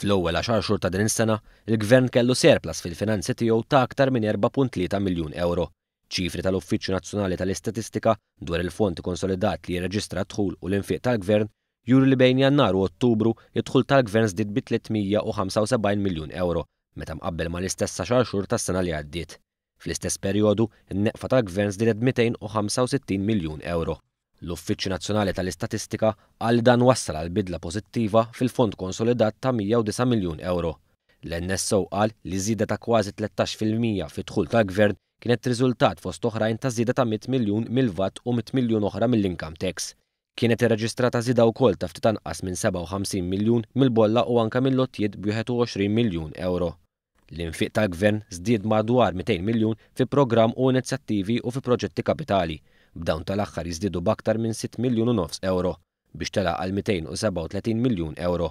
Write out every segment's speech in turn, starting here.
Fl-ewwel għaxar xhur ta' din is-sena, il-Gvern kellu surplus fil-finanzi tiegħu ta' aktar minn 4.3 miljun euro. Ċifri tal-Uffiċċju Nazzjonali tal-Istatistika dwar il-fond konsolidat li jirreġistra d-dħul u l-infiq tal-Gvern juru li bejn Jannar u Ottubru id-dħul tal-Gvern żdied bi 375 miljun euro meta mqabbel mal-istess għaxar xhur tas-sena li għaddiet. Fl-istess perjodu, in-neqfa tal-Gvern żdiedet b'265 miljun ewro. L-Uffiċċju Nazzjonali tal-Istatistika qal li dan wassal għal bidla pożittiva fil-fond konsolidat ta' 109 miljun ewro. L-NSO qal li żieda ta' kważi tlettax fil-mija fid-dħul tal-Gvern kienet riżultat fost oħrajn ta' żieda ta' mitt miljun mill-VAT u mitt miljun oħra mill-income tax. Kienet irreġistrata żieda wkoll ta' ftit anqas minn 57 miljun mill-bolla u anke mill-għotjiet b' 21 miljun ewro. L-infiq tal-Gvern żdied madwar 200 miljun fi programm u inizjattivi u fi proġetti kapitali, b'dawn tal-aħħar jiżdiedu b'aktar minn sitt miljun u nofs ewro, biex tela' għal 237 miljun ewro.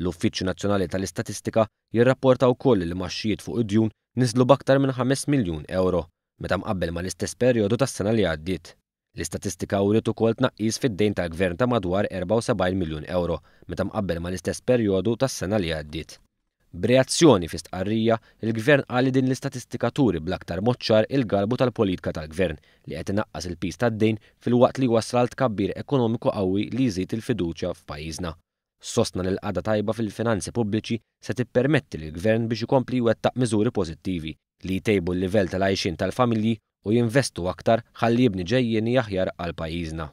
L-Uffiċċju Nazzjonali tal-Istatistika jirrapporta wkoll li l-imgħaxxijiet fuq id-djun niżlu b'aktar minn ħames miljun ewro, meta mqabbel mal-istess perijodu tas-sena li għaddiet. L-istatistika wriet ukoll tnaqqis fid-dejn tal-Gvern ta' madwar 74 miljun ewro meta mqabbel mal-istess perjodu tas-sena li għaddiet. B'reazzjoni fi stqarrija, il-Gvern qal li din l-istatistika turi bl-aktar mod ċar il-galbu tal-politika tal-Gvern li qed inaqqas il-piż tad-dejn filwaqt li jwassal għal tkabbir ekonomiku qawwi li jżid il-fiduċja f'pajjiżna sostna li l-qagħda tajba fil-finanzi pubbliċi se tippermetti lill-Gvern biex ikompli jwettaq miżuri pożittivi li jtejbu l-livell tal-għajxien tal-familji u jinvestu aktar ħalli jibni ġejjieni aħjar għal pajjiżna.